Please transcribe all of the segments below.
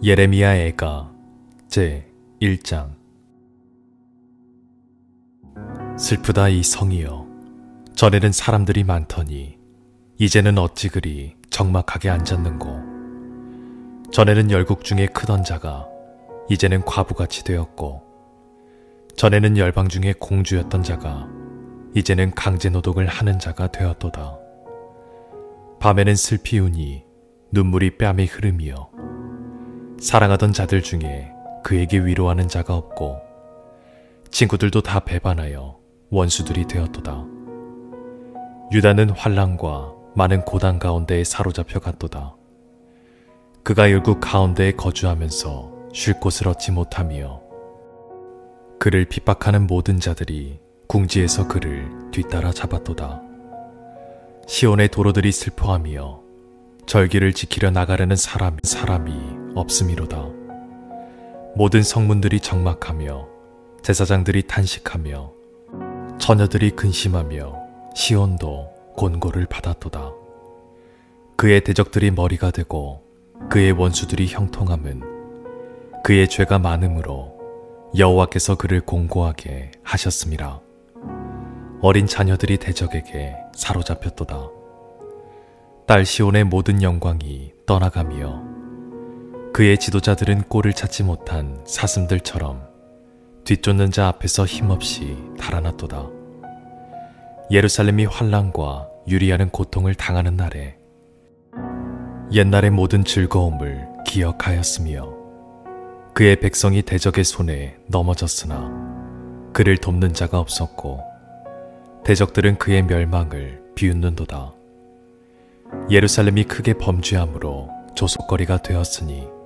예레미야 애가 제 1장. 슬프다 이 성이여 전에는 사람들이 많더니 이제는 어찌 그리 적막하게 앉았는고? 전에는 열국 중에 크던 자가 이제는 과부같이 되었고 전에는 열방 중에 공주였던 자가 이제는 강제 노동을 하는 자가 되었도다. 밤에는 슬피 우니 눈물이 뺨에 흐름이여 사랑하던 자들 중에 그에게 위로하는 자가 없고 친구들도 다 배반하여 원수들이 되었도다. 유다는 환란과 많은 고단 가운데에 사로잡혀 갔도다. 그가 열국 가운데에 거주하면서 쉴 곳을 얻지 못하며 그를 핍박하는 모든 자들이 궁지에서 그를 뒤따라 잡았도다. 시온의 도로들이 슬퍼하며 절기를 지키려 나가려는 사람, 사람이 없음이로다. 모든 성문들이 적막하며 제사장들이 탄식하며 처녀들이 근심하며 시온도 곤고를 받았도다. 그의 대적들이 머리가 되고 그의 원수들이 형통함은 그의 죄가 많음으로 여호와께서 그를 공고하게 하셨습니다. 어린 자녀들이 대적에게 사로잡혔도다. 딸 시온의 모든 영광이 떠나가며 그의 지도자들은 꼴을 찾지 못한 사슴들처럼 뒤쫓는 자 앞에서 힘없이 달아났도다. 예루살렘이 환란과 유리하는 고통을 당하는 날에 옛날의 모든 즐거움을 기억하였으며 그의 백성이 대적의 손에 넘어졌으나 그를 돕는 자가 없었고 대적들은 그의 멸망을 비웃는도다. 예루살렘이 크게 범죄함으로 조속거리가 되었으니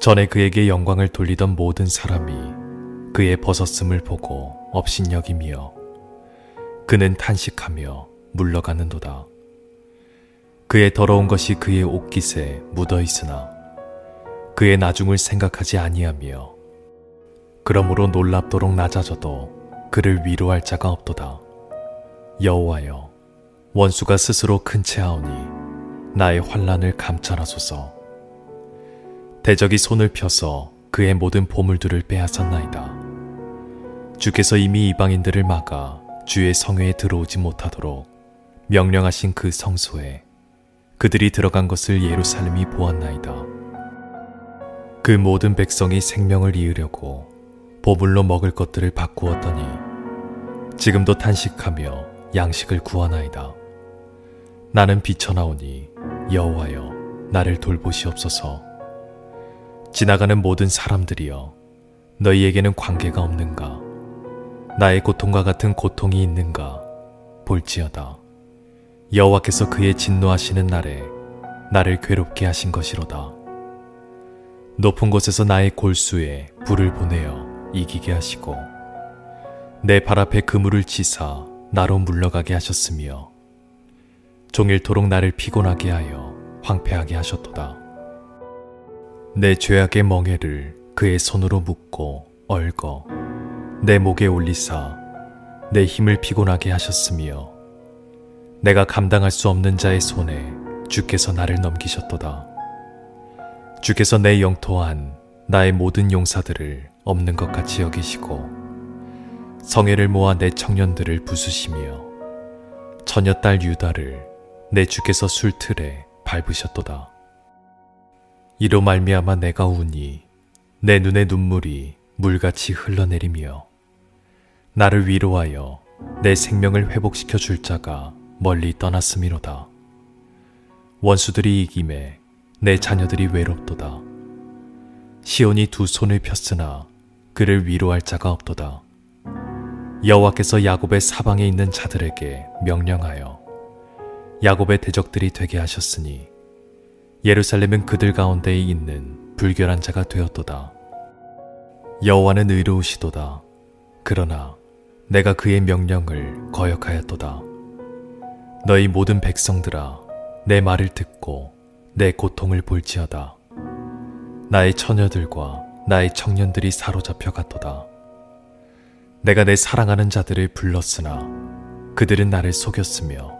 전에 그에게 영광을 돌리던 모든 사람이 그의 벗었음을 보고 업신여김이여 그는 탄식하며 물러가는도다. 그의 더러운 것이 그의 옷깃에 묻어 있으나 그의 나중을 생각하지 아니하며 그러므로 놀랍도록 낮아져도 그를 위로할 자가 없도다. 여호와여 원수가 스스로 큰 채하오니 나의 환란을 감찰하소서. 대적이 손을 펴서 그의 모든 보물들을 빼앗았나이다. 주께서 이미 이방인들을 막아 주의 성회에 들어오지 못하도록 명령하신 그 성소에 그들이 들어간 것을 예루살렘이 보았나이다. 그 모든 백성이 생명을 이으려고 보물로 먹을 것들을 바꾸었더니 지금도 탄식하며 양식을 구하나이다. 나는 비쳐나오니 여호와여 나를 돌보시옵소서. 지나가는 모든 사람들이여 너희에게는 관계가 없는가? 나의 고통과 같은 고통이 있는가? 볼지어다. 여호와께서 그의 진노하시는 날에 나를 괴롭게 하신 것이로다. 높은 곳에서 나의 골수에 불을 보내어 이기게 하시고 내 발 앞에 그물을 치사 나로 물러가게 하셨으며 종일토록 나를 피곤하게 하여 황폐하게 하셨도다. 내 죄악의 멍에를 그의 손으로 묶고 얽어 내 목에 올리사 내 힘을 피곤하게 하셨으며 내가 감당할 수 없는 자의 손에 주께서 나를 넘기셨도다. 주께서 내 영토한 나의 모든 용사들을 없는 것 같이 여기시고 성애를 모아 내 청년들을 부수시며 처녀딸 유다를 내 주께서 술틀에 밟으셨도다. 이로 말미암아 내가 우니 내 눈의 눈물이 물같이 흘러내리며 나를 위로하여 내 생명을 회복시켜 줄 자가 멀리 떠났음이로다. 원수들이 이김에 내 자녀들이 외롭도다. 시온이 두 손을 폈으나 그를 위로할 자가 없도다. 여호와께서 야곱의 사방에 있는 자들에게 명령하여 야곱의 대적들이 되게 하셨으니 예루살렘은 그들 가운데에 있는 불결한 자가 되었도다. 여호와는 의로우시도다. 그러나 내가 그의 명령을 거역하였도다. 너희 모든 백성들아 내 말을 듣고 내 고통을 볼지어다. 나의 처녀들과 나의 청년들이 사로잡혀 갔도다. 내가 내 사랑하는 자들을 불렀으나 그들은 나를 속였으며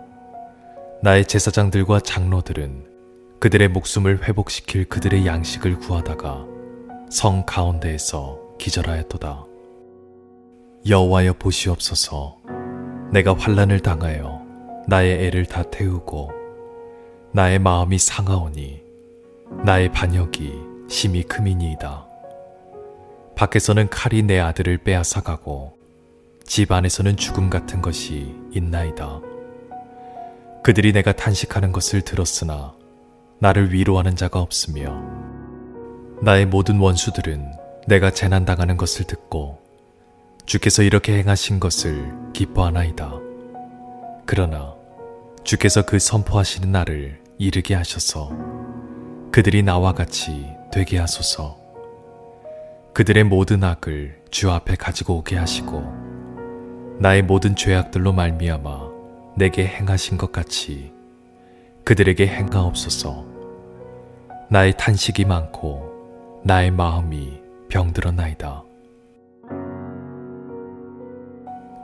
나의 제사장들과 장로들은 그들의 목숨을 회복시킬 그들의 양식을 구하다가 성 가운데에서 기절하였도다. 여호와여 보시옵소서 내가 환란을 당하여 나의 애를 다 태우고 나의 마음이 상하오니 나의 반역이 심히 크미니이다. 밖에서는 칼이 내 아들을 빼앗아 가고 집 안에서는 죽음 같은 것이 있나이다. 그들이 내가 탄식하는 것을 들었으나 나를 위로하는 자가 없으며 나의 모든 원수들은 내가 재난당하는 것을 듣고 주께서 이렇게 행하신 것을 기뻐하나이다. 그러나 주께서 그 선포하시는 날을 이르게 하셔서 그들이 나와 같이 되게 하소서. 그들의 모든 악을 주 앞에 가지고 오게 하시고 나의 모든 죄악들로 말미암아 내게 행하신 것 같이 그들에게 행하옵소서. 나의 탄식이 많고 나의 마음이 병들었나이다.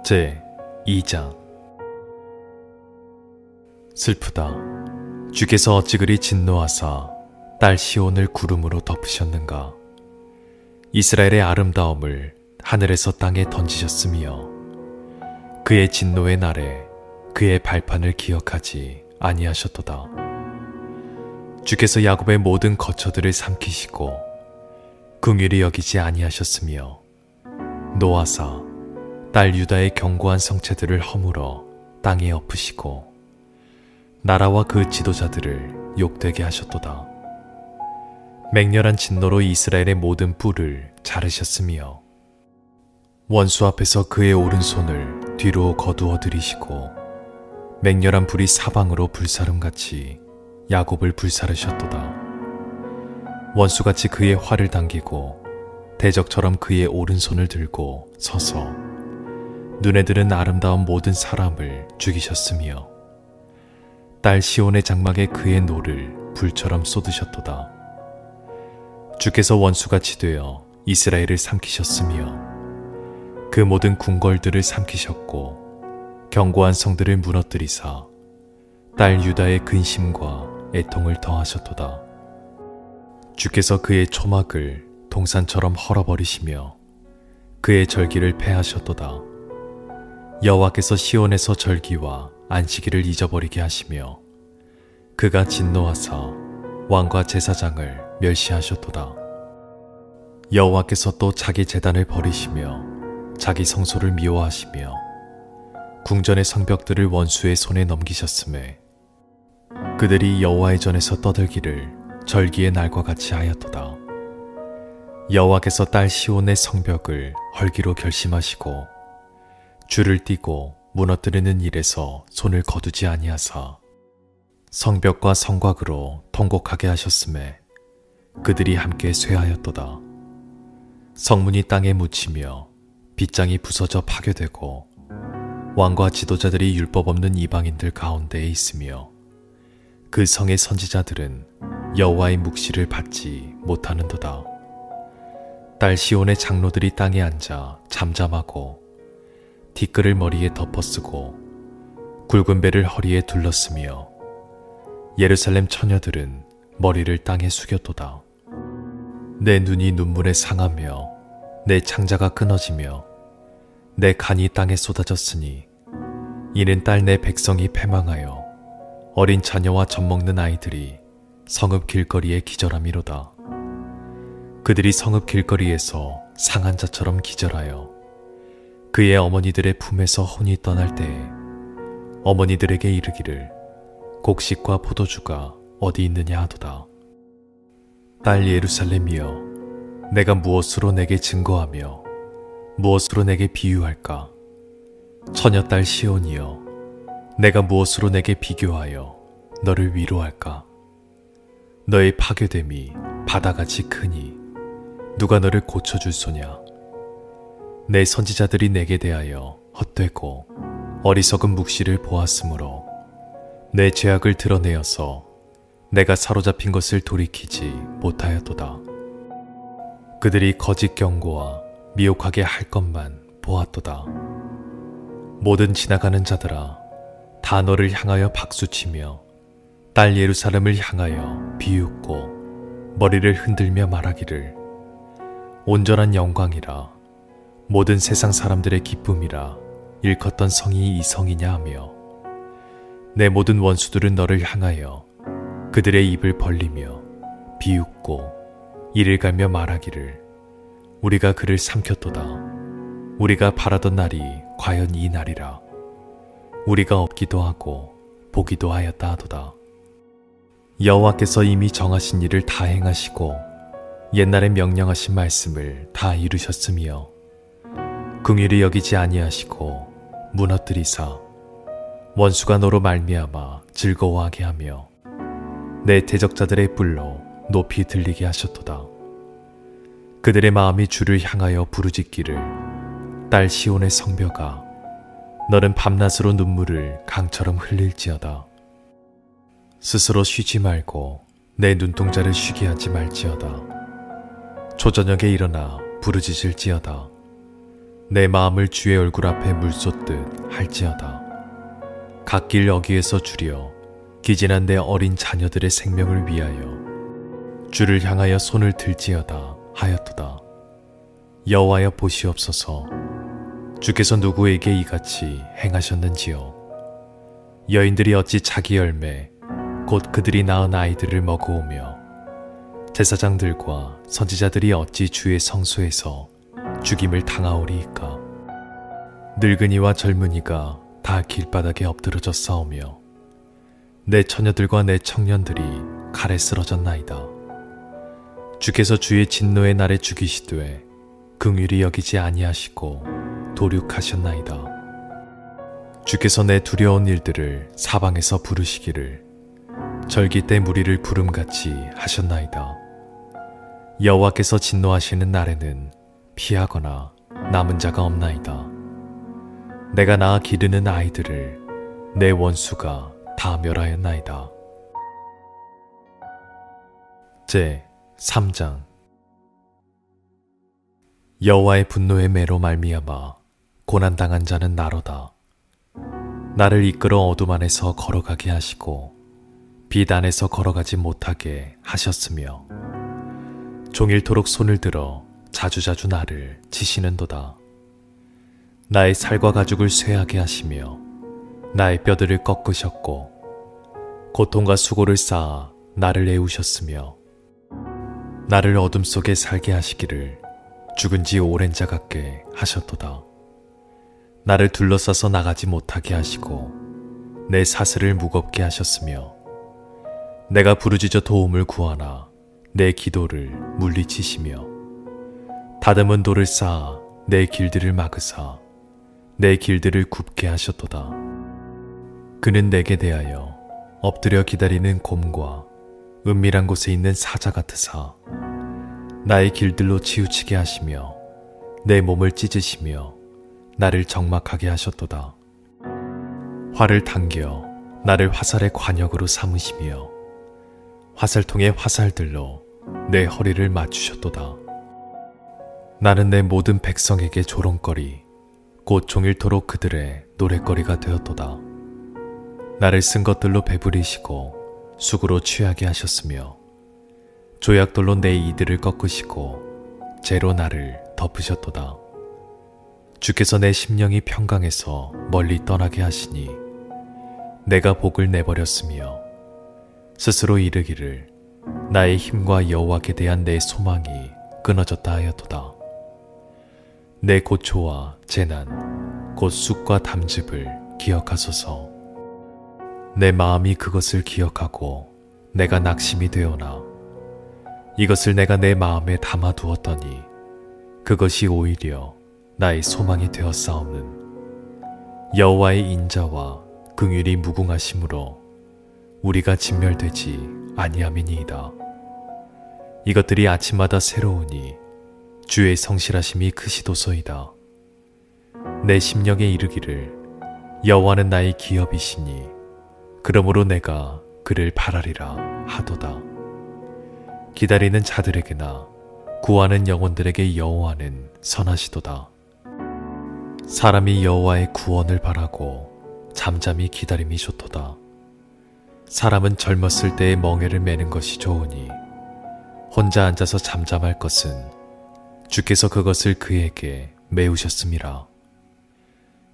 제 2장 슬프다. 주께서 어찌 그리 진노하사 딸 시온을 구름으로 덮으셨는가. 이스라엘의 아름다움을 하늘에서 땅에 던지셨으며 그의 진노의 날에 그의 발판을 기억하지 아니하셨도다. 주께서 야곱의 모든 거처들을 삼키시고 긍휼히 여기지 아니하셨으며 노아사 딸 유다의 견고한 성체들을 허물어 땅에 엎으시고 나라와 그 지도자들을 욕되게 하셨도다. 맹렬한 진노로 이스라엘의 모든 뿔을 자르셨으며 원수 앞에서 그의 오른손을 뒤로 거두어 들이시고 맹렬한 불이 사방으로 불사름같이 야곱을 불사르셨도다. 원수같이 그의 활을 당기고 대적처럼 그의 오른손을 들고 서서 눈에 드는 아름다운 모든 사람을 죽이셨으며 딸 시온의 장막에 그의 노를 불처럼 쏟으셨도다. 주께서 원수같이 되어 이스라엘을 삼키셨으며 그 모든 궁궐들을 삼키셨고 견고한 성들을 무너뜨리사 딸 유다의 근심과 애통을 더하셨도다. 주께서 그의 초막을 동산처럼 헐어버리시며 그의 절기를 패하셨도다. 여호와께서 시온에서 절기와 안식일을 잊어버리게 하시며 그가 진노하사 왕과 제사장을 멸시하셨도다. 여호와께서 또 자기 재단을 버리시며 자기 성소를 미워하시며 궁전의 성벽들을 원수의 손에 넘기셨음에 그들이 여호와의 전에서 떠들기를 절기의 날과 같이 하였도다. 여호와께서 딸 시온의 성벽을 헐기로 결심하시고 줄을 띠고 무너뜨리는 일에서 손을 거두지 아니하사 성벽과 성곽으로 통곡하게 하셨음에 그들이 함께 쇠하였도다. 성문이 땅에 묻히며 빗장이 부서져 파괴되고 왕과 지도자들이 율법 없는 이방인들 가운데에 있으며 그 성의 선지자들은 여호와의 묵시를 받지 못하는도다. 딸 시온의 장로들이 땅에 앉아 잠잠하고 티끌을 머리에 덮어쓰고 굵은 배를 허리에 둘렀으며 예루살렘 처녀들은 머리를 땅에 숙였도다. 내 눈이 눈물에 상하며 내 창자가 끊어지며 내 간이 땅에 쏟아졌으니 이는 딸 내 백성이 패망하여 어린 자녀와 젖 먹는 아이들이 성읍 길거리에 기절함이로다. 그들이 성읍 길거리에서 상한 자처럼 기절하여 그의 어머니들의 품에서 혼이 떠날 때에 어머니들에게 이르기를 곡식과 포도주가 어디 있느냐 하도다. 딸 예루살렘이여, 내가 무엇으로 내게 증거하며 무엇으로 내게 비유할까? 처녀 딸 시온이여, 내가 무엇으로 내게 비교하여 너를 위로할까? 너의 파괴됨이 바다같이 크니 누가 너를 고쳐줄 소냐? 내 선지자들이 내게 대하여 헛되고 어리석은 묵시를 보았으므로 내 죄악을 드러내어서 내가 사로잡힌 것을 돌이키지 못하였도다. 그들이 거짓 경고와 미혹하게 할 것만 보았도다. 모든 지나가는 자들아, 다 너를 향하여 박수치며 딸 예루살렘을 향하여 비웃고 머리를 흔들며 말하기를. 온전한 영광이라. 모든 세상 사람들의 기쁨이라 일컫던 성이 이 성이냐 하며 내 모든 원수들은 너를 향하여 그들의 입을 벌리며 비웃고 이를 갈며 말하기를 우리가 그를 삼켰도다. 우리가 바라던 날이 과연 이 날이라. 우리가 없기도 하고 보기도 하였다 하도다. 여호와께서 이미 정하신 일을 다 행하시고 옛날에 명령하신 말씀을 다 이루셨으며 긍휼히 여기지 아니하시고 무너뜨리사 원수가 너로 말미암아 즐거워하게 하며 내 대적자들의 뿔로 높이 들리게 하셨도다. 그들의 마음이 주를 향하여 부르짖기를 딸 시온의 성벽아 너는 밤낮으로 눈물을 강처럼 흘릴지어다. 스스로 쉬지 말고 내 눈동자를 쉬게 하지 말지어다. 초저녁에 일어나 부르짖을지어다. 내 마음을 주의 얼굴 앞에 물 쏟듯 할지어다. 갓길 여기에서 줄여 기진한 내 어린 자녀들의 생명을 위하여 주를 향하여 손을 들지어다 하였도다. 여호와여 보시옵소서 주께서 누구에게 이같이 행하셨는지요. 여인들이 어찌 자기 열매 곧 그들이 낳은 아이들을 먹어오며 제사장들과 선지자들이 어찌 주의 성소에서 죽임을 당하오리이까. 늙은이와 젊은이가 다 길바닥에 엎드러져 싸우며 내 처녀들과 내 청년들이 칼에 쓰러졌나이다. 주께서 주의 진노의 날에 죽이시되 긍휼히 여기지 아니하시고 도륙하셨나이다. 주께서 내 두려운 일들을 사방에서 부르시기를 절기 때 무리를 부름같이 하셨나이다. 여호와께서 진노하시는 날에는 피하거나 남은 자가 없나이다. 내가 낳아 기르는 아이들을 내 원수가 다 멸하였나이다. 제 3장 여호와의 분노의 매로 말미암아 고난 당한 자는 나로다. 나를 이끌어 어둠 안에서 걸어가게 하시고 빛 안에서 걸어가지 못하게 하셨으며 종일토록 손을 들어 자주자주 나를 치시는도다. 나의 살과 가죽을 쇠하게 하시며 나의 뼈들을 꺾으셨고 고통과 수고를 쌓아 나를 애우셨으며 나를 어둠 속에 살게 하시기를 죽은 지 오랜 자 같게 하셨도다. 나를 둘러싸서 나가지 못하게 하시고 내 사슬을 무겁게 하셨으며 내가 부르짖어 도움을 구하나 내 기도를 물리치시며 다듬은 돌을 쌓아 내 길들을 막으사 내 길들을 굽게 하셨도다. 그는 내게 대하여 엎드려 기다리는 곰과 은밀한 곳에 있는 사자 같으사 나의 길들로 치우치게 하시며 내 몸을 찢으시며 나를 적막하게 하셨도다. 활을 당겨 나를 화살의 관역으로 삼으시며 화살통의 화살들로 내 허리를 맞추셨도다. 나는 내 모든 백성에게 조롱거리, 곧 종일토록 그들의 노랫거리가 되었도다. 나를 쓴 것들로 배부리시고 수구로 취하게 하셨으며 조약돌로 내 이들을 꺾으시고 재로 나를 덮으셨도다. 주께서 내 심령이 평강해서 멀리 떠나게 하시니 내가 복을 내버렸으며 스스로 이르기를 나의 힘과 여호와께 대한 내 소망이 끊어졌다 하였도다. 내 고초와 재난, 곧 쑥과 담즙을 기억하소서. 내 마음이 그것을 기억하고 내가 낙심이 되어나 이것을 내가 내 마음에 담아두었더니 그것이 오히려 나의 소망이 되었사옵는 여호와의 인자와 긍휼이 무궁하심으로 우리가 진멸되지 아니함이니이다. 이것들이 아침마다 새로우니 주의 성실하심이 크시도소이다. 내 심령에 이르기를 여호와는 나의 기업이시니 그러므로 내가 그를 바라리라 하도다. 기다리는 자들에게나 구하는 영혼들에게 여호와는 선하시도다. 사람이 여호와의 구원을 바라고 잠잠히 기다림이 좋도다. 사람은 젊었을 때의 멍해를 매는 것이 좋으니 혼자 앉아서 잠잠할 것은 주께서 그것을 그에게 메우셨습니다.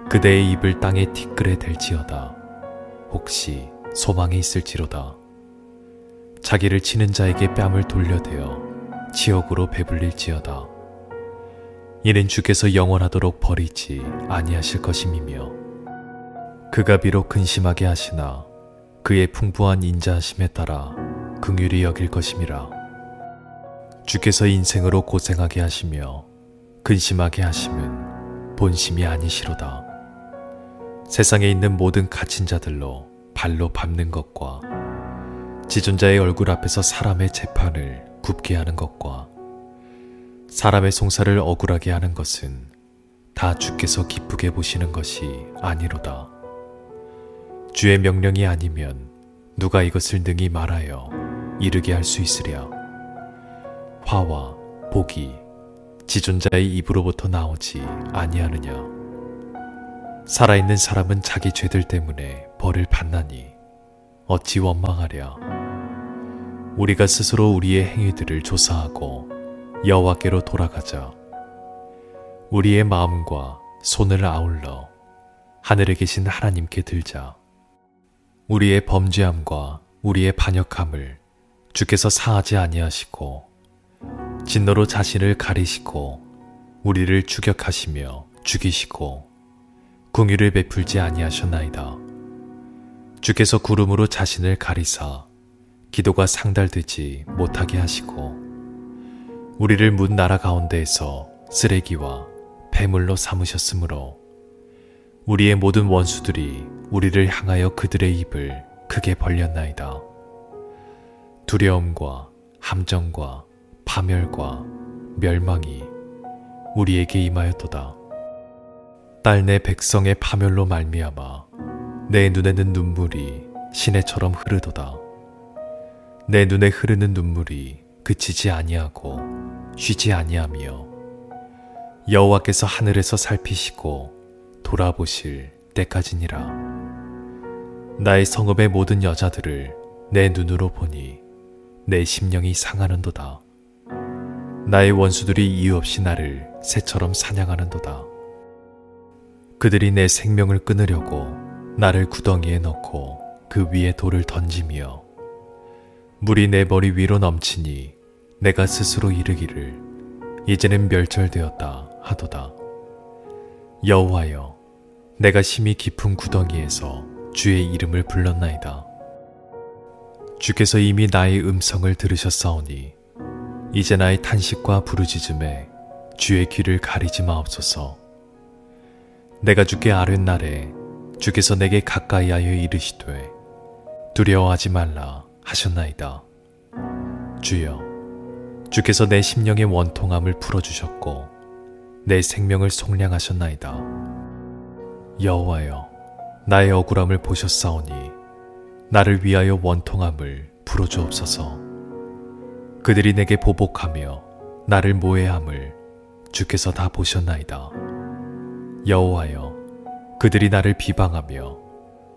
그대의 입을 땅에 티끌에 댈지어다. 혹시 소망이 있을지로다. 자기를 치는 자에게 뺨을 돌려대어 지옥으로 배불릴지어다. 이는 주께서 영원하도록 버리지 아니하실 것임이며 그가 비록 근심하게 하시나 그의 풍부한 인자하심에 따라 긍휼히 여길 것임이라. 주께서 인생으로 고생하게 하시며 근심하게 하심은 본심이 아니시로다. 세상에 있는 모든 갇힌 자들로 발로 밟는 것과 지존자의 얼굴 앞에서 사람의 재판을 굽게 하는 것과 사람의 송사를 억울하게 하는 것은 다 주께서 기쁘게 보시는 것이 아니로다. 주의 명령이 아니면 누가 이것을 능히 말하여 이르게 할 수 있으랴. 화와 복이 지존자의 입으로부터 나오지 아니하느냐. 살아있는 사람은 자기 죄들 때문에 벌을 받나니 어찌 원망하랴. 우리가 스스로 우리의 행위들을 조사하고 여호와께로 돌아가자. 우리의 마음과 손을 아울러 하늘에 계신 하나님께 들자. 우리의 범죄함과 우리의 반역함을 주께서 사하지 아니하시고 진노로 자신을 가리시고 우리를 추격하시며 죽이시고 궁유를 베풀지 아니하셨나이다. 주께서 구름으로 자신을 가리사 기도가 상달되지 못하게 하시고 우리를 문 나라 가운데에서 쓰레기와 폐물로 삼으셨으므로 우리의 모든 원수들이 우리를 향하여 그들의 입을 크게 벌렸나이다. 두려움과 함정과 파멸과 멸망이 우리에게 임하였도다. 딸 내 백성의 파멸로 말미암아 내 눈에는 눈물이 시내처럼 흐르도다. 내 눈에 흐르는 눈물이 그치지 아니하고 쉬지 아니하며 여호와께서 하늘에서 살피시고 돌아보실 때까지니라. 나의 성읍의 모든 여자들을 내 눈으로 보니 내 심령이 상하는도다. 나의 원수들이 이유 없이 나를 새처럼 사냥하는도다. 그들이 내 생명을 끊으려고 나를 구덩이에 넣고 그 위에 돌을 던지며 물이 내 머리 위로 넘치니 내가 스스로 이르기를 이제는 멸절되었다 하도다. 여호와여, 내가 심히 깊은 구덩이에서 주의 이름을 불렀나이다. 주께서 이미 나의 음성을 들으셨사오니 이제 나의 탄식과 부르짖음에 주의 귀를 가리지 마옵소서. 내가 주께 아뢰는 날에 주께서 내게 가까이 하여 이르시되 두려워하지 말라 하셨나이다. 주여, 주께서 내 심령의 원통함을 풀어주셨고 내 생명을 속량하셨나이다. 여호와여, 나의 억울함을 보셨사오니 나를 위하여 원통함을 풀어주옵소서. 그들이 내게 보복하며 나를 모해함을 주께서 다 보셨나이다. 여호와여, 그들이 나를 비방하며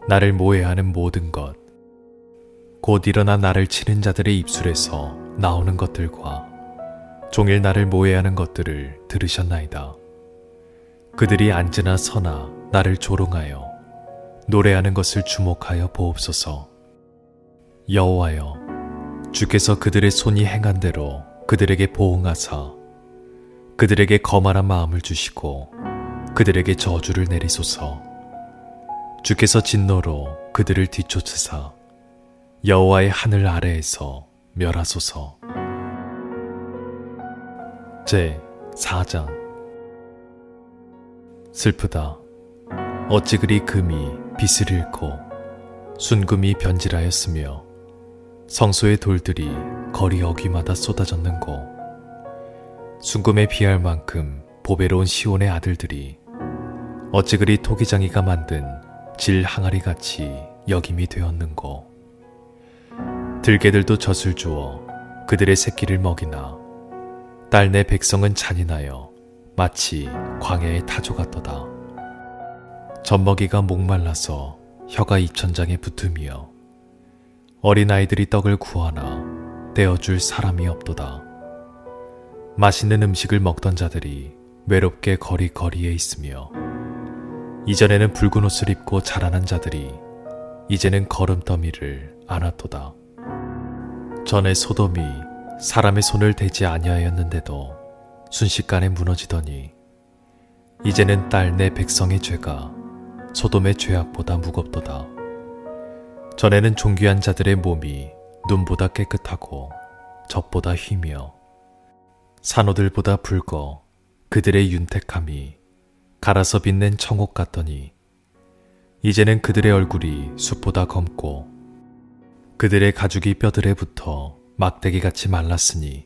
나를 모해하는 모든 것, 곧 일어나 나를 치는 자들의 입술에서 나오는 것들과 종일 나를 모해하는 것들을 들으셨나이다. 그들이 앉으나 서나 나를 조롱하여 노래하는 것을 주목하여 보옵소서. 여호와여, 주께서 그들의 손이 행한 대로 그들에게 보응하사 그들에게 거만한 마음을 주시고 그들에게 저주를 내리소서. 주께서 진노로 그들을 뒤쫓으사 여호와의 하늘 아래에서 멸하소서. 제 4장 슬프다. 어찌 그리 금이 빛을 잃고 순금이 변질하였으며 성소의 돌들이 거리 어귀마다 쏟아졌는고 순금에 비할 만큼 보배로운 시온의 아들들이 어찌 그리 토기장이가 만든 질 항아리 같이 역임이 되었는고 들개들도 젖을 주어 그들의 새끼를 먹이나 딸 내 백성은 잔인하여 마치 광야의 타조 같도다. 젖먹이가 목말라서 혀가 입천장에 붙으며 어린아이들이 떡을 구하나 떼어줄 사람이 없도다. 맛있는 음식을 먹던 자들이 외롭게 거리거리에 있으며 이전에는 붉은 옷을 입고 자라난 자들이 이제는 걸음더미를 안았도다. 전에 소돔이 사람의 손을 대지 아니하였는데도 순식간에 무너지더니 이제는 딸 내 백성의 죄가 소돔의 죄악보다 무겁도다. 전에는 존귀한 자들의 몸이 눈보다 깨끗하고 젖보다 휘며 산호들보다 붉어 그들의 윤택함이 갈아서 빛낸 청옥 같더니 이제는 그들의 얼굴이 숲보다 검고 그들의 가죽이 뼈들에 붙어 막대기같이 말랐으니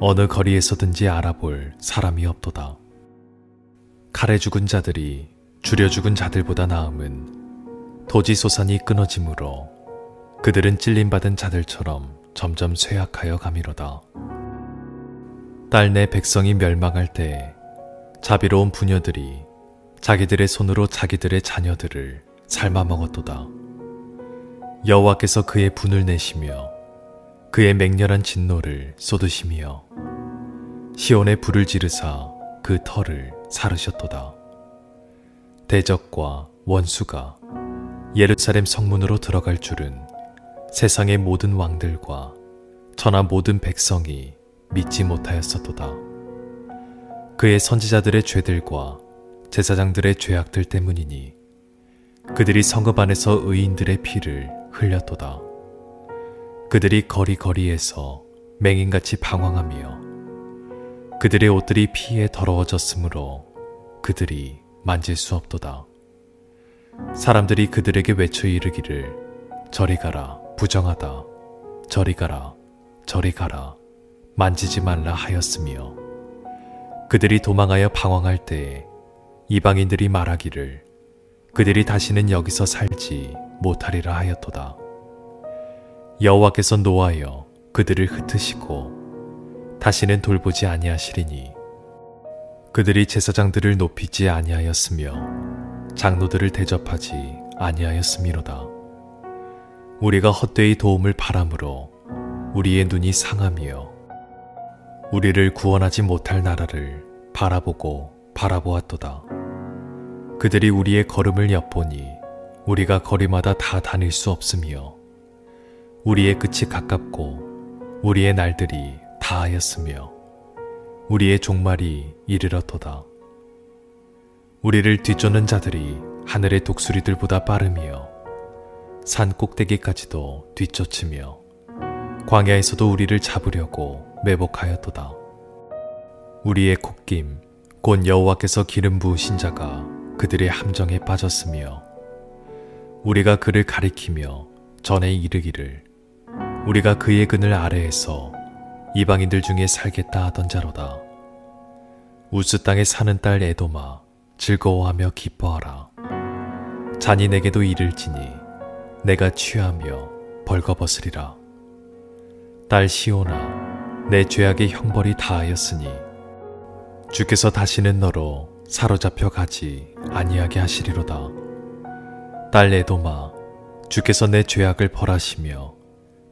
어느 거리에서든지 알아볼 사람이 없도다. 칼에 죽은 자들이 줄여 죽은 자들보다 나음은 도지소산이 끊어짐으로 그들은 찔림받은 자들처럼 점점 쇠약하여 가미로다. 딸 내 백성이 멸망할 때 자비로운 부녀들이 자기들의 손으로 자기들의 자녀들을 삶아 먹었도다. 여호와께서 그의 분을 내시며 그의 맹렬한 진노를 쏟으시며 시온에 불을 지르사 그 털을 사르셨도다. 대적과 원수가 예루살렘 성문으로 들어갈 줄은 세상의 모든 왕들과 천하 모든 백성이 믿지 못하였었도다. 그의 선지자들의 죄들과 제사장들의 죄악들 때문이니 그들이 성읍 안에서 의인들의 피를 흘렸도다. 그들이 거리거리에서 맹인같이 방황하며 그들의 옷들이 피에 더러워졌으므로 그들이 만질 수 없도다. 사람들이 그들에게 외쳐 이르기를 저리 가라 부정하다 저리 가라 저리 가라 만지지 말라 하였으며 그들이 도망하여 방황할 때에 이방인들이 말하기를 그들이 다시는 여기서 살지 못하리라 하였도다. 여호와께서 노하여 그들을 흩으시고 다시는 돌보지 아니하시리니 그들이 제사장들을 높이지 아니하였으며 장로들을 대접하지 아니하였음이로다. 우리가 헛되이 도움을 바람으로 우리의 눈이 상하며 우리를 구원하지 못할 나라를 바라보고 바라보았도다. 그들이 우리의 걸음을 엿보니 우리가 거리마다 다 다닐 수 없으며 우리의 끝이 가깝고 우리의 날들이 다하였으며 우리의 종말이 이르렀도다. 우리를 뒤쫓는 자들이 하늘의 독수리들보다 빠르며 산 꼭대기까지도 뒤쫓으며 광야에서도 우리를 잡으려고 매복하였도다. 우리의 콧김 곧 여호와께서 기름 부으신 자가 그들의 함정에 빠졌으며 우리가 그를 가리키며 전에 이르기를 우리가 그의 그늘 아래에서 이방인들 중에 살겠다 하던 자로다. 우스 땅에 사는 딸 에도마 즐거워하며 기뻐하라. 잔인에게도 이를지니 내가 취하며 벌거벗으리라. 딸 시오나 내 죄악의 형벌이 다하였으니 주께서 다시는 너로 사로잡혀 가지 아니하게 하시리로다. 딸 에도마 주께서 내 죄악을 벌하시며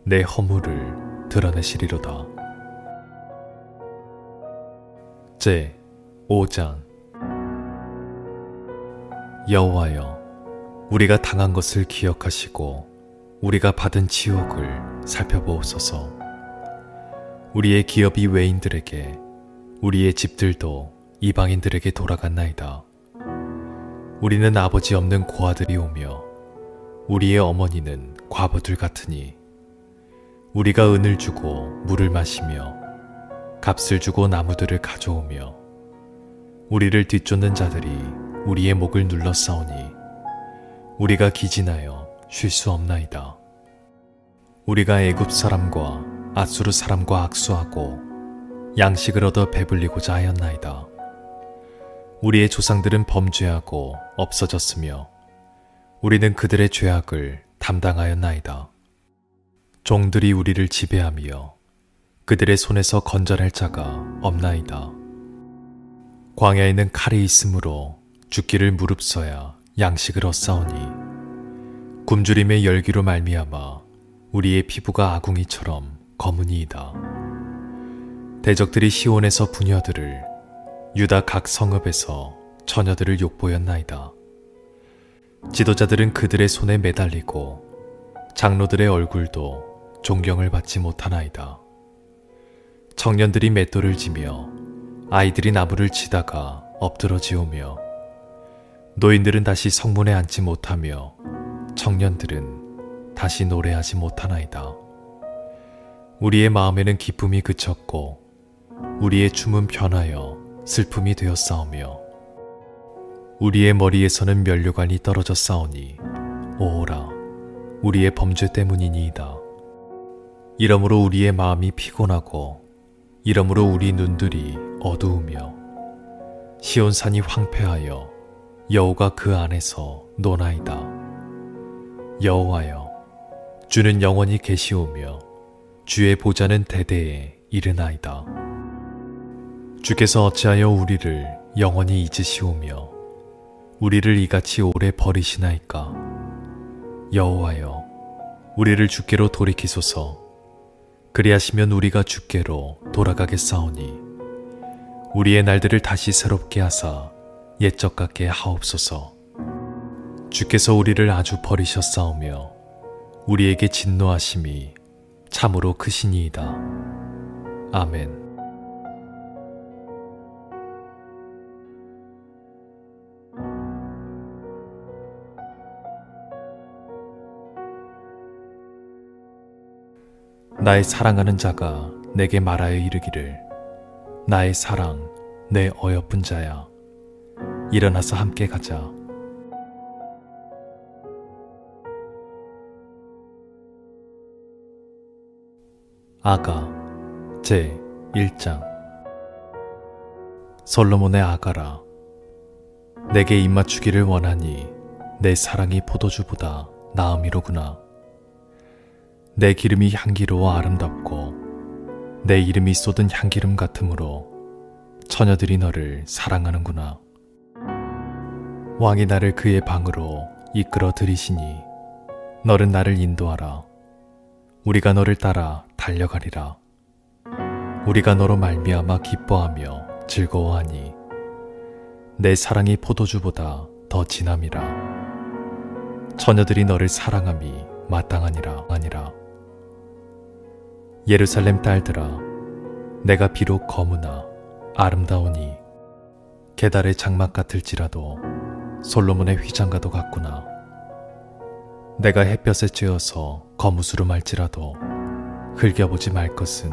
내 허물을 드러내시리로다. 제 5장 여호와여 우리가 당한 것을 기억하시고 우리가 받은 지옥을 살펴보소서. 우리의 기업이 외인들에게 우리의 집들도 이방인들에게 돌아갔나이다. 우리는 아버지 없는 고아들이 오며 우리의 어머니는 과부들 같으니 우리가 은을 주고 물을 마시며 값을 주고 나무들을 가져오며 우리를 뒤쫓는 자들이 우리의 목을 눌러 싸우니 우리가 기진하여 쉴 수 없나이다. 우리가 애굽 사람과 아수르 사람과 악수하고 양식을 얻어 배불리고자 하였나이다. 우리의 조상들은 범죄하고 없어졌으며 우리는 그들의 죄악을 담당하였나이다. 종들이 우리를 지배하며 그들의 손에서 건져낼 자가 없나이다. 광야에는 칼이 있으므로 죽기를 무릅써야 양식을 얻사오니 굶주림의 열기로 말미암아 우리의 피부가 아궁이처럼 검은이이다. 대적들이 시온에서 부녀들을 유다 각 성읍에서 처녀들을 욕보였나이다. 지도자들은 그들의 손에 매달리고 장로들의 얼굴도 존경을 받지 못하나이다. 청년들이 맷돌을 지며 아이들이 나무를 치다가 엎드러 지우며 노인들은 다시 성문에 앉지 못하며 청년들은 다시 노래하지 못하나이다. 우리의 마음에는 기쁨이 그쳤고 우리의 춤은 변하여 슬픔이 되었사오며 우리의 머리에서는 면류관이 떨어져 싸우니 오호라 우리의 범죄 때문이니이다. 이러므로 우리의 마음이 피곤하고 이러므로 우리 눈들이 어두우며 시온산이 황폐하여 여호가 그 안에서 노나이다. 여호와여 주는 영원히 계시오며 주의 보좌는 대대에 이르나이다. 주께서 어찌하여 우리를 영원히 잊으시오며 우리를 이같이 오래 버리시나이까? 여호와여 우리를 주께로 돌이키소서. 그리하시면 우리가 주께로 돌아가겠사오니 우리의 날들을 다시 새롭게 하사 옛적 같게 하옵소서. 주께서 우리를 아주 버리셨사오며 우리에게 진노하심이 참으로 크시니이다. 아멘. 나의 사랑하는 자가 내게 말하여 이르기를 나의 사랑 내 어여쁜 자야 일어나서 함께 가자 아가 제 1장 솔로몬의 아가라 내게 입맞추기를 원하니 내 사랑이 포도주보다 나음이로구나 내 기름이 향기로워 아름답고 내 이름이 쏟은 향기름 같으므로 처녀들이 너를 사랑하는구나. 왕이 나를 그의 방으로 이끌어 들이시니 너는 나를 인도하라. 우리가 너를 따라 달려가리라. 우리가 너로 말미암아 기뻐하며 즐거워하니 내 사랑이 포도주보다 더 진함이라. 처녀들이 너를 사랑함이 마땅하니라 아니라. 예루살렘 딸들아, 내가 비록 거무나 아름다우니 계달의 장막 같을지라도 솔로몬의 휘장과도 같구나. 내가 햇볕에 쬐어서 거무스름할지라도 흘겨보지 말 것은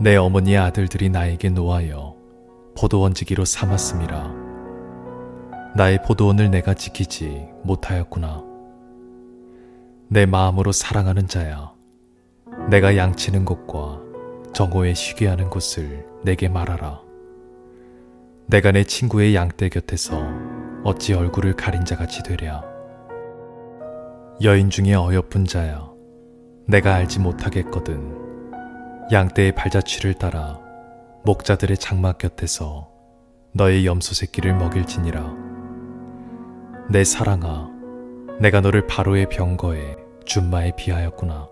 내 어머니의 아들들이 나에게 놓아여 포도원지기로 삼았음이라. 나의 포도원을 내가 지키지 못하였구나. 내 마음으로 사랑하는 자야. 내가 양치는 곳과 정오에 쉬게 하는 곳을 내게 말하라. 내가 내 친구의 양떼 곁에서 어찌 얼굴을 가린 자같이 되랴. 여인 중에 어여쁜 자야. 내가 알지 못하겠거든. 양떼의 발자취를 따라 목자들의 장막 곁에서 너의 염소 새끼를 먹일지니라. 내 사랑아, 내가 너를 바로의 병거에 준마에 비하였구나.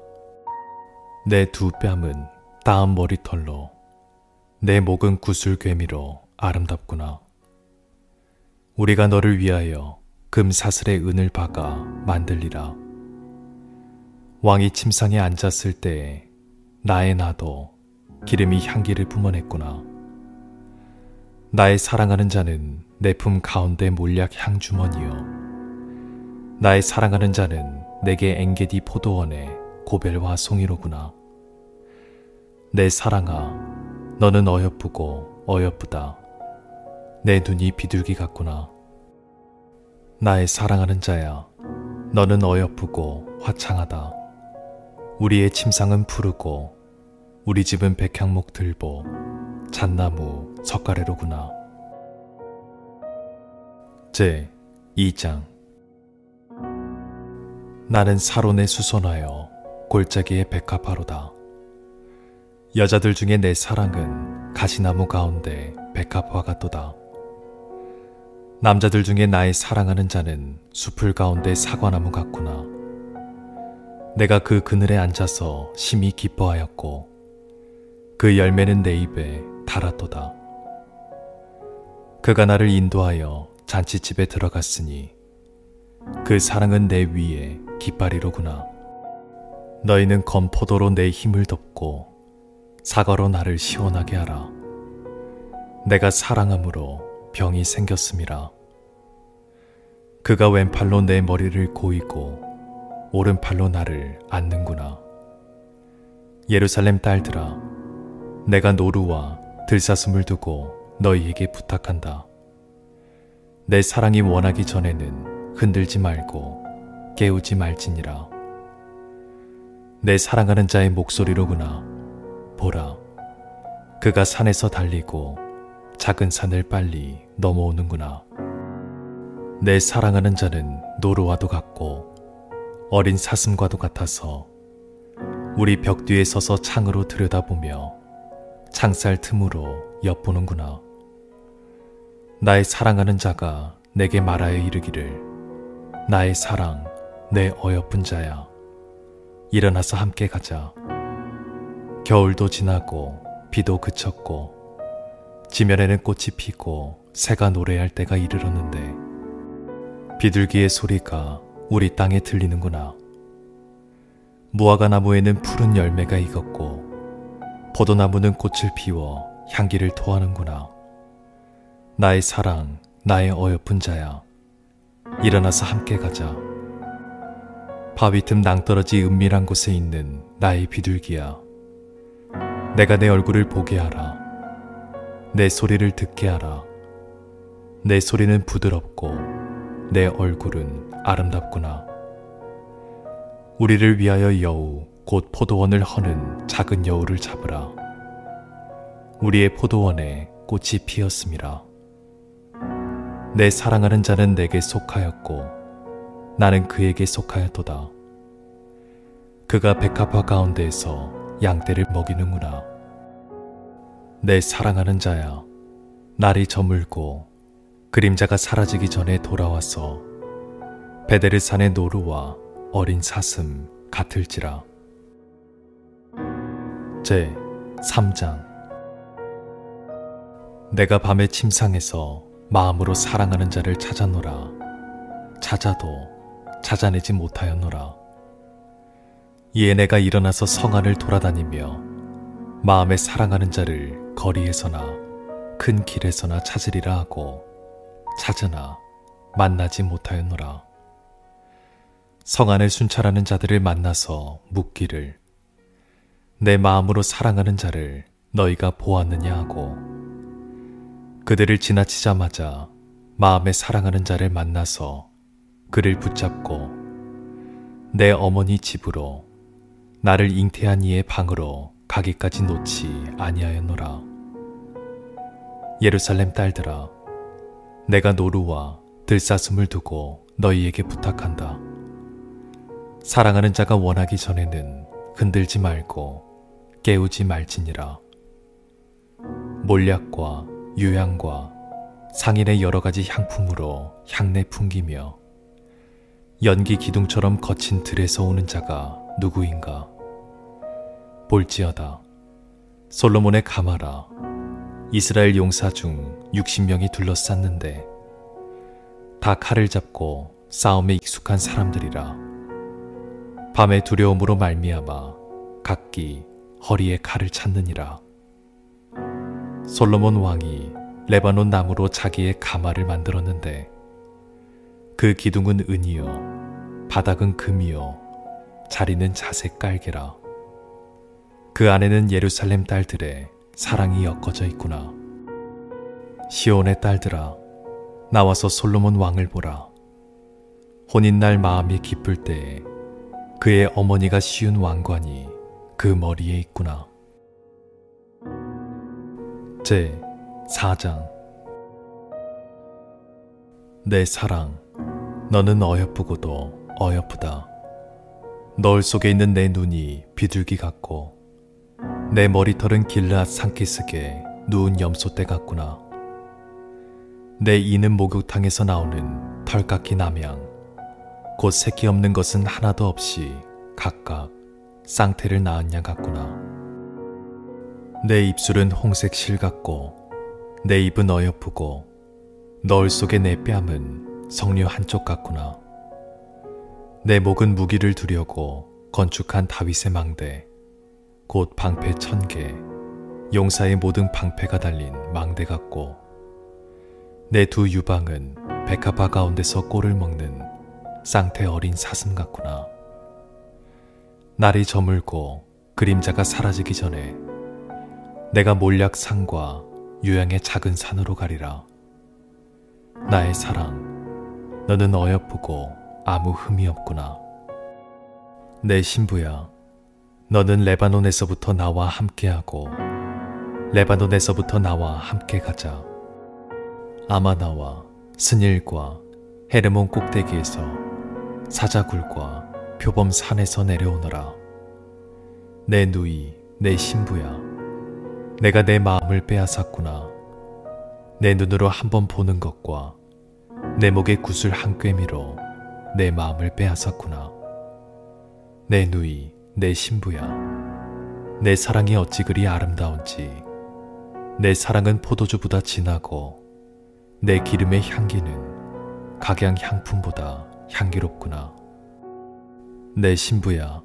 내 두 뺨은 따은 머리털로 내 목은 구슬 괴미로 아름답구나. 우리가 너를 위하여 금사슬에 은을 박아 만들리라. 왕이 침상에 앉았을 때에 나의 나도 기름이 향기를 뿜어냈구나. 나의 사랑하는 자는 내 품 가운데 몰약 향주머니요. 나의 사랑하는 자는 내게 엥게디 포도원에 고벨과 송이로구나. 내 사랑아, 너는 어여쁘고 어여쁘다. 내 눈이 비둘기 같구나. 나의 사랑하는 자야, 너는 어여쁘고 화창하다. 우리의 침상은 푸르고 우리 집은 백향목 들보, 잣나무, 석가래로구나. 제 2장 나는 사론에 수선하여 골짜기의 백합화로다. 여자들 중에 내 사랑은 가시나무 가운데 백합화 같도다. 남자들 중에 나의 사랑하는 자는 숲을 가운데 사과나무 같구나. 내가 그 그늘에 앉아서 심히 기뻐하였고 그 열매는 내 입에 달았도다. 그가 나를 인도하여 잔치집에 들어갔으니 그 사랑은 내 위에 깃발이로구나. 너희는 검포도로 내 힘을 덮고 사과로 나를 시원하게 하라. 내가 사랑함으로 병이 생겼음이라. 그가 왼팔로 내 머리를 고이고 오른팔로 나를 안는구나. 예루살렘 딸들아, 내가 노루와 들사슴을 두고 너희에게 부탁한다. 내 사랑이 원하기 전에는 흔들지 말고 깨우지 말지니라. 내 사랑하는 자의 목소리로구나. 보라, 그가 산에서 달리고 작은 산을 빨리 넘어오는구나. 내 사랑하는 자는 노루와도 같고 어린 사슴과도 같아서 우리 벽 뒤에 서서 창으로 들여다보며 창살 틈으로 엿보는구나. 나의 사랑하는 자가 내게 말하여 이르기를 나의 사랑, 내 어여쁜 자야. 일어나서 함께 가자. 겨울도 지나고 비도 그쳤고 지면에는 꽃이 피고 새가 노래할 때가 이르렀는데 비둘기의 소리가 우리 땅에 들리는구나. 무화과 나무에는 푸른 열매가 익었고 포도나무는 꽃을 피워 향기를 토하는구나. 나의 사랑, 나의 어여쁜 자야. 일어나서 함께 가자. 바위 틈 낭떠러지 은밀한 곳에 있는 나의 비둘기야. 내가 내 얼굴을 보게 하라. 내 소리를 듣게 하라. 내 소리는 부드럽고 내 얼굴은 아름답구나. 우리를 위하여 여우, 곧 포도원을 허는 작은 여우를 잡으라. 우리의 포도원에 꽃이 피었음이라. 내 사랑하는 자는 내게 속하였고, 나는 그에게 속하였도다. 그가 백합화 가운데에서 양떼를 먹이는구나. 내 사랑하는 자야, 날이 저물고 그림자가 사라지기 전에 돌아와서 베데르산의 노루와 어린 사슴 같을지라. 제 3장 내가 밤에 침상에서 마음으로 사랑하는 자를 찾아노라. 찾아도 찾아내지 못하였노라. 이에 내가 일어나서 성 안을 돌아다니며 마음에 사랑하는 자를 거리에서나 큰 길에서나 찾으리라 하고 찾으나 만나지 못하였노라. 성 안을 순찰하는 자들을 만나서 묻기를 내 마음으로 사랑하는 자를 너희가 보았느냐 하고 그들을 지나치자마자 마음에 사랑하는 자를 만나서 그를 붙잡고 내 어머니 집으로 나를 잉태한 이의 방으로 가기까지 놓지 아니하였노라. 예루살렘 딸들아 내가 노루와 들사슴을 두고 너희에게 부탁한다. 사랑하는 자가 원하기 전에는 흔들지 말고 깨우지 말지니라. 몰약과 유향과 상인의 여러 가지 향품으로 향내 풍기며 연기 기둥처럼 거친 들에서 오는 자가 누구인가? 볼지어다. 솔로몬의 가마라 이스라엘 용사 중 60명이 둘러쌌는데 다 칼을 잡고 싸움에 익숙한 사람들이라. 밤의 두려움으로 말미암아 각기 허리에 칼을 찾느니라. 솔로몬 왕이 레바논 나무로 자기의 가마를 만들었는데 그 기둥은 은이요 바닥은 금이요 자리는 자색 깔개라. 그 안에는 예루살렘 딸들의 사랑이 엮어져 있구나. 시온의 딸들아, 나와서 솔로몬 왕을 보라. 혼인날 마음이 기쁠 때에 그의 어머니가 씌운 왕관이 그 머리에 있구나. 제 4장 내 사랑, 너는 어여쁘고도 어여쁘다. 널 속에 있는 내 눈이 비둘기 같고 내 머리털은 길라 상키스게 누운 염소떼 같구나. 내 이는 목욕탕에서 나오는 털깎이 남양, 곧 새끼 없는 것은 하나도 없이 각각 쌍태를 양 같구나. 내 입술은 홍색 실 같고 내 입은 어여쁘고 너울 속의 내 뺨은 석류 한쪽 같구나. 내 목은 무기를 두려고 건축한 다윗의 망대, 곧 방패 천 개, 용사의 모든 방패가 달린 망대 같고, 내 두 유방은 백합화 가운데서 꼴을 먹는 쌍태 어린 사슴 같구나. 날이 저물고 그림자가 사라지기 전에 내가 몰약 산과 유양의 작은 산으로 가리라. 나의 사랑, 너는 어여쁘고 아무 흠이 없구나. 내 신부야, 너는 레바논에서부터 나와 함께하고 레바논에서부터 나와 함께 가자. 아마나와 스닐과 헤르몬 꼭대기에서 사자굴과 표범 산에서 내려오너라. 내 누이, 내 신부야. 내가 내 마음을 빼앗았구나. 내 눈으로 한번 보는 것과 내 목의 구슬 한 꿰미로 내 마음을 빼앗았구나. 내 누이, 내 신부야. 내 사랑이 어찌 그리 아름다운지. 내 사랑은 포도주보다 진하고 내 기름의 향기는 각양 향품보다 향기롭구나. 내 신부야.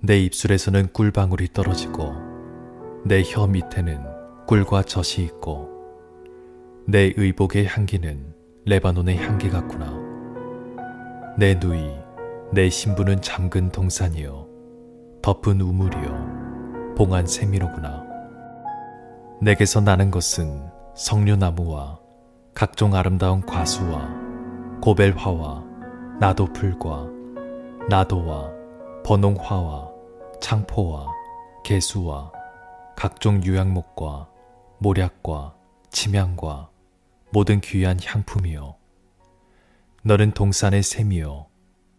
내 입술에서는 꿀방울이 떨어지고 내 혀 밑에는 꿀과 젖이 있고 내 의복의 향기는 레바논의 향기 같구나. 내 누이, 내 신부는 잠근 동산이요. 덮은 우물이요. 봉한 세미로구나. 내게서 나는 것은 석류나무와 각종 아름다운 과수와 고벨화와 나도풀과 나도와 번홍화와 창포와 개수와 각종 유향목과 모략과 침향과 모든 귀한 향품이요. 너는 동산의 샘이요.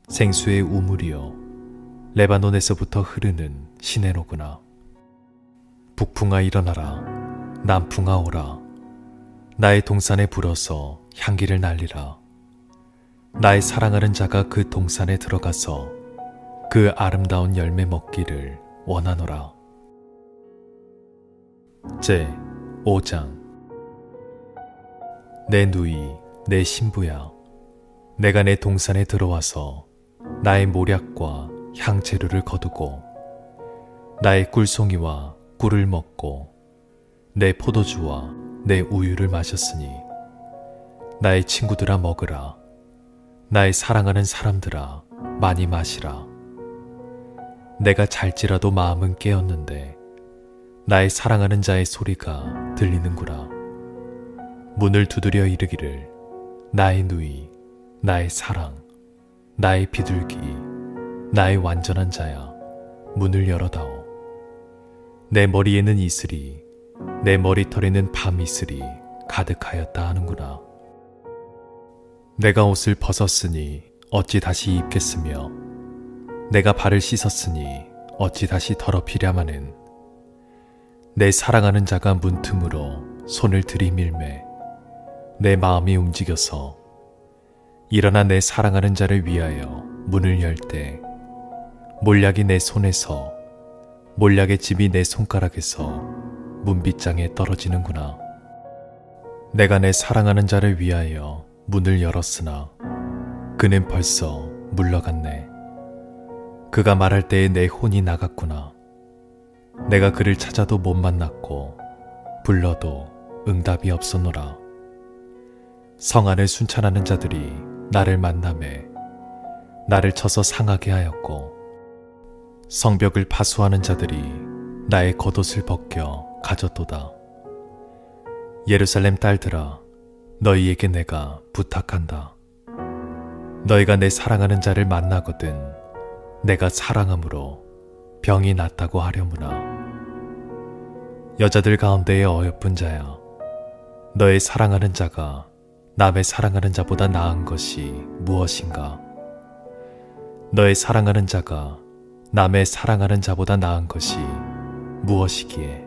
생수의 우물이요. 레바논에서부터 흐르는 시내로구나. 북풍아 일어나라. 남풍아 오라. 나의 동산에 불어서 향기를 날리라. 나의 사랑하는 자가 그 동산에 들어가서 그 아름다운 열매 먹기를 원하노라. 제 5장 내 누이, 내 신부야. 내가 내 동산에 들어와서 나의 모략과 향재료를 거두고 나의 꿀송이와 꿀을 먹고 내 포도주와 내 우유를 마셨으니 나의 친구들아 먹으라. 나의 사랑하는 사람들아 많이 마시라. 내가 잘지라도 마음은 깨었는데 나의 사랑하는 자의 소리가 들리는구나. 문을 두드려 이르기를 나의 누이, 나의 사랑, 나의 비둘기, 나의 완전한 자야, 문을 열어다오. 내 머리에는 이슬이, 내 머리털에는 밤 이슬이 가득하였다 하는구나. 내가 옷을 벗었으니 어찌 다시 입겠으며, 내가 발을 씻었으니 어찌 다시 더럽히랴마는 내 사랑하는 자가 문틈으로 손을 들이밀매 내 마음이 움직여서 일어나 내 사랑하는 자를 위하여 문을 열 때 몰약이 내 손에서 몰약의 집이 내 손가락에서 문빗장에 떨어지는구나. 내가 내 사랑하는 자를 위하여 문을 열었으나 그는 벌써 물러갔네. 그가 말할 때에 내 혼이 나갔구나. 내가 그를 찾아도 못 만났고 불러도 응답이 없었노라. 성안을 순찰하는 자들이 나를 만남에 나를 쳐서 상하게 하였고 성벽을 파수하는 자들이 나의 겉옷을 벗겨 가졌도다. 예루살렘 딸들아 너희에게 내가 부탁한다. 너희가 내 사랑하는 자를 만나거든 내가 사랑함으로 병이 낫다고 하려무나. 여자들 가운데의 어여쁜 자야 너의 사랑하는 자가 남의 사랑하는 자보다 나은 것이 무엇인가? 너의 사랑하는 자가 남의 사랑하는 자보다 나은 것이 무엇이기에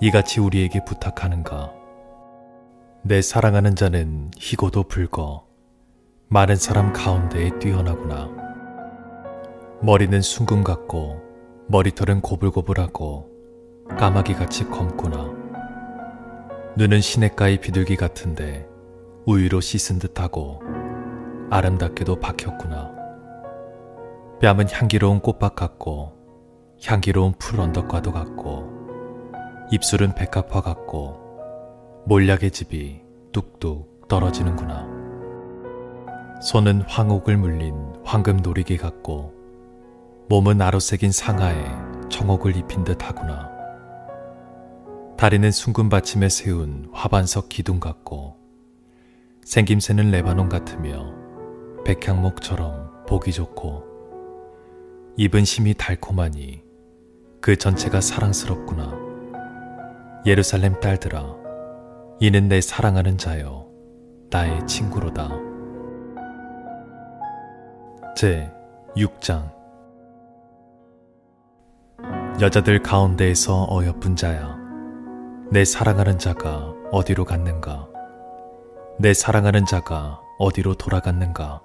이같이 우리에게 부탁하는가? 내 사랑하는 자는 희고도 붉어 많은 사람 가운데에 뛰어나구나. 머리는 숭금 같고 머리털은 고불고불하고 까마귀같이 검구나. 눈은 시냇가의 비둘기 같은데 우유로 씻은 듯하고 아름답게도 박혔구나. 뺨은 향기로운 꽃밭 같고 향기로운 풀 언덕과도 같고 입술은 백합화 같고 몰약의 집이 뚝뚝 떨어지는구나. 손은 황옥을 물린 황금 놀이개 같고 몸은 아로새긴 상하에 청옥을 입힌 듯 하구나. 다리는 숭근 받침에 세운 화반석 기둥 같고 생김새는 레바논 같으며 백향목처럼 보기 좋고 입은 심이 달콤하니 그 전체가 사랑스럽구나. 예루살렘 딸들아, 이는 내 사랑하는 자여, 나의 친구로다. 제 6장 여자들 가운데에서 어여쁜 자야. 내 사랑하는 자가 어디로 갔는가? 내 사랑하는 자가 어디로 돌아갔는가?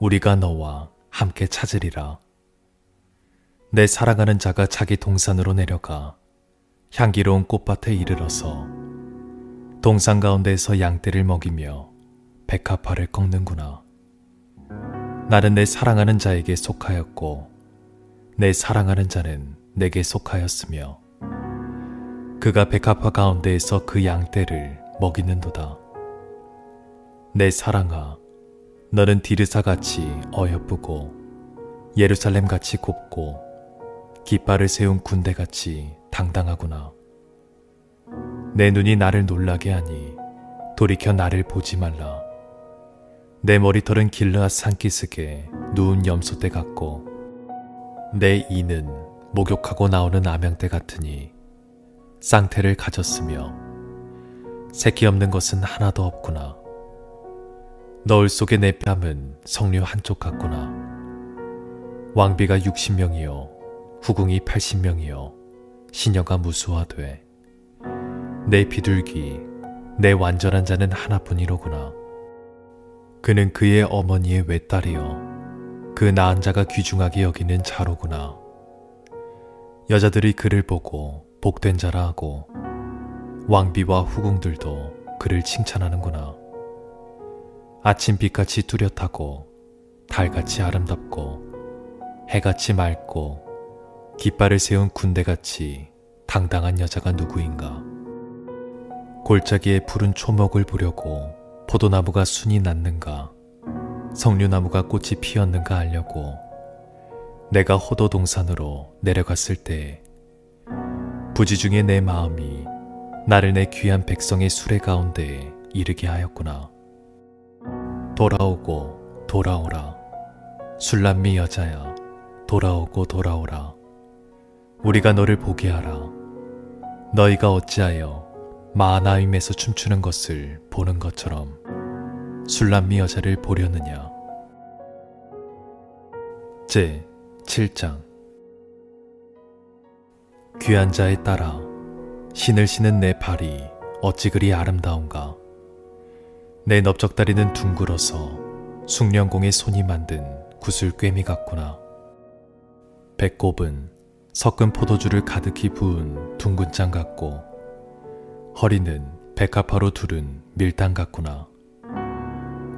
우리가 너와 함께 찾으리라. 내 사랑하는 자가 자기 동산으로 내려가 향기로운 꽃밭에 이르러서 동산 가운데에서 양떼를 먹이며 백합화를 꺾는구나. 나는 내 사랑하는 자에게 속하였고 내 사랑하는 자는 내게 속하였으며 그가 백합화 가운데에서 그 양떼를 먹이는도다. 내 사랑아, 너는 디르사같이 어여쁘고 예루살렘같이 곱고 깃발을 세운 군대같이 당당하구나. 내 눈이 나를 놀라게 하니 돌이켜 나를 보지 말라. 내 머리털은 길르앗 산기슭에 누운 염소떼 같고 내 이는 목욕하고 나오는 암양떼 같으니 쌍태를 가졌으며 새끼 없는 것은 하나도 없구나. 너울 속의 내 뺨은 성류 한쪽 같구나. 왕비가 60명이요 후궁이 80명이요 시녀가 무수하되 내 비둘기 내 완전한 자는 하나뿐이로구나. 그는 그의 어머니의 외딸이요 그 낳은 자가 귀중하게 여기는 자로구나. 여자들이 그를 보고 복된 자라 하고 왕비와 후궁들도 그를 칭찬하는구나. 아침 빛같이 뚜렷하고 달같이 아름답고 해같이 맑고 깃발을 세운 군대같이 당당한 여자가 누구인가. 골짜기에 푸른 초목을 보려고 포도나무가 순이 났는가 석류나무가 꽃이 피었는가 하려고 내가 호도동산으로 내려갔을 때 부지 중에 내 마음이 나를 내 귀한 백성의 수레 가운데에 이르게 하였구나. 돌아오고 돌아오라. 술람미 여자야. 돌아오고 돌아오라. 우리가 너를 보게 하라. 너희가 어찌하여 마하나임에서 춤추는 것을 보는 것처럼 술람미 여자를 보려느냐. 제 7장 귀한 자에 따라 신을 신은 내 발이 어찌 그리 아름다운가. 내 넓적다리는 둥글어서 숙련공의 손이 만든 구슬 꿰미 같구나. 배꼽은 섞은 포도주를 가득히 부은 둥근 장 같고 허리는 백합화로 두른 밀당 같구나.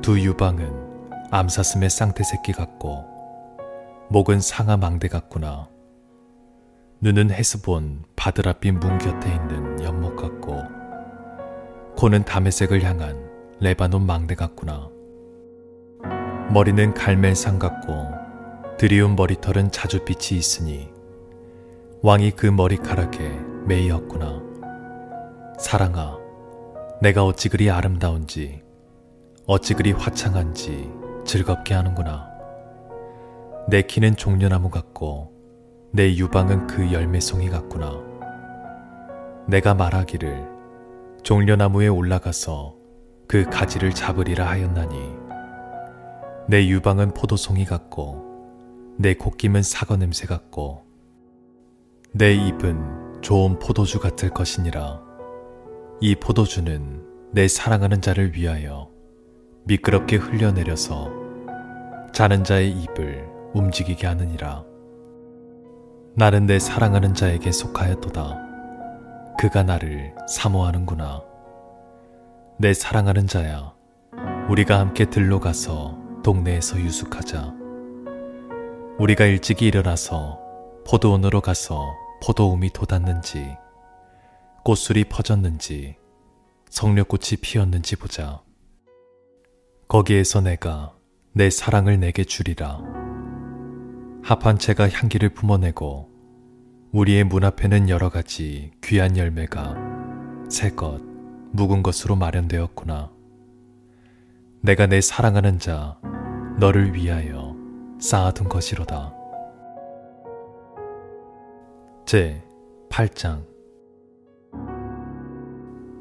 두 유방은 암사슴의 쌍태 새끼 같고 목은 상아 망대 같구나. 눈은 헤스본 바드라빛 문 곁에 있는 연못 같고 코는 담의색을 향한 레바논 망대 같구나. 머리는 갈멜상 같고 드리운 머리털은 자주빛이 있으니 왕이 그 머리카락에 매이었구나. 사랑아, 내가 어찌 그리 아름다운지, 어찌 그리 화창한지 즐겁게 하는구나. 내 키는 종려나무 같고 내 유방은 그 열매송이 같구나. 내가 말하기를 종려나무에 올라가서 그 가지를 잡으리라 하였나니 내 유방은 포도송이 같고 내 콧김은 사과 냄새 같고 내 입은 좋은 포도주 같을 것이니라. 이 포도주는 내 사랑하는 자를 위하여 미끄럽게 흘려내려서 자는 자의 입을 움직이게 하느니라. 나는 내 사랑하는 자에게 속하였도다. 그가 나를 사모하는구나. 내 사랑하는 자야, 우리가 함께 들로 가서 동네에서 유숙하자. 우리가 일찍이 일어나서 포도원으로 가서 포도움이 돋았는지, 꽃술이 퍼졌는지, 성려꽃이 피었는지 보자. 거기에서 내가 내 사랑을 내게 주리라. 합한 채가 향기를 품어내고 우리의 문 앞에는 여러 가지 귀한 열매가 새 것, 묵은 것으로 마련되었구나. 내가 내 사랑하는 자, 너를 위하여 쌓아둔 것이로다. 제 8장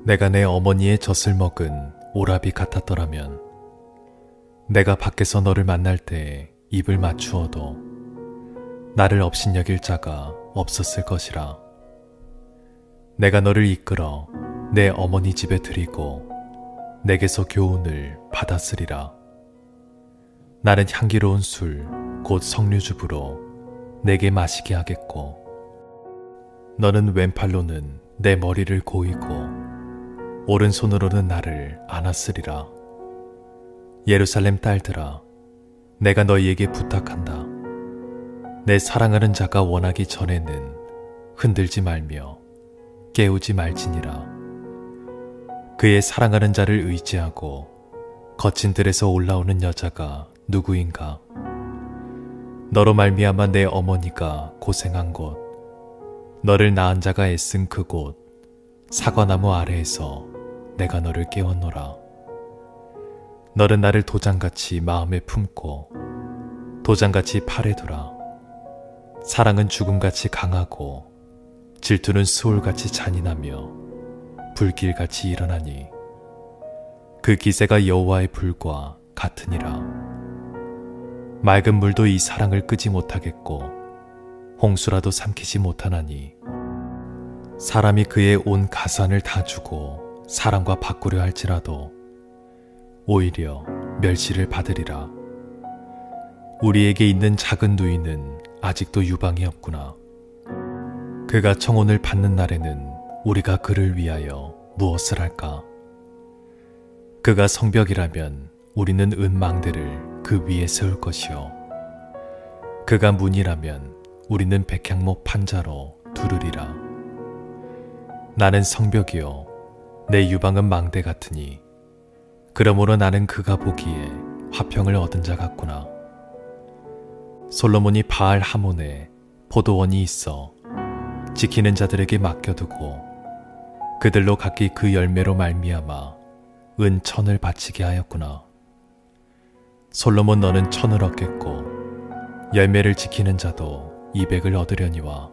내가 내 어머니의 젖을 먹은 오라비 같았더라면 내가 밖에서 너를 만날 때 입을 맞추어도 나를 업신여길 자가 없었을 것이라. 내가 너를 이끌어 내 어머니 집에 드리고 내게서 교훈을 받았으리라. 나는 향기로운 술, 곧 석류즙으로 내게 마시게 하겠고, 너는 왼팔로는 내 머리를 고이고, 오른손으로는 나를 안았으리라. 예루살렘 딸들아, 내가 너희에게 부탁한다. 내 사랑하는 자가 원하기 전에는 흔들지 말며 깨우지 말지니라. 그의 사랑하는 자를 의지하고 거친 들에서 올라오는 여자가 누구인가? 너로 말미암아 내 어머니가 고생한 곳, 너를 낳은 자가 애쓴 그곳, 사과나무 아래에서 내가 너를 깨웠노라. 너는 나를 도장같이 마음에 품고 도장같이 팔에 두라. 사랑은 죽음같이 강하고 질투는 수월같이 잔인하며 불길같이 일어나니 그 기세가 여호와의 불과 같으니라. 맑은 물도 이 사랑을 끄지 못하겠고 홍수라도 삼키지 못하나니 사람이 그의 온 가산을 다 주고 사랑과 바꾸려 할지라도 오히려 멸시를 받으리라. 우리에게 있는 작은 누이는 아직도 유방이 없구나. 그가 청혼을 받는 날에는 우리가 그를 위하여 무엇을 할까? 그가 성벽이라면 우리는 은망대를 그 위에 세울 것이요. 그가 문이라면 우리는 백향목 판자로 두르리라. 나는 성벽이요. 내 유방은 망대 같으니 그러므로 나는 그가 보기에 화평을 얻은 자 같구나. 솔로몬이 바알 하몬에 포도원이 있어 지키는 자들에게 맡겨두고 그들로 각기 그 열매로 말미암아 은 천을 바치게 하였구나. 솔로몬 너는 천을 얻겠고 열매를 지키는 자도 이백을 얻으려니와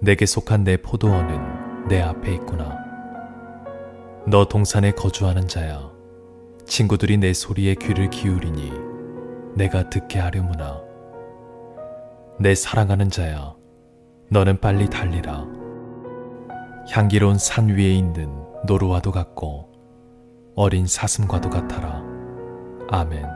내게 속한 내 포도원은 내 앞에 있구나. 너 동산에 거주하는 자야. 친구들이 내 소리에 귀를 기울이니 내가 듣게 하려무나. 내 사랑하는 자야. 너는 빨리 달리라. 향기로운 산 위에 있는 노루와도 같고 어린 사슴과도 같아라. 아멘.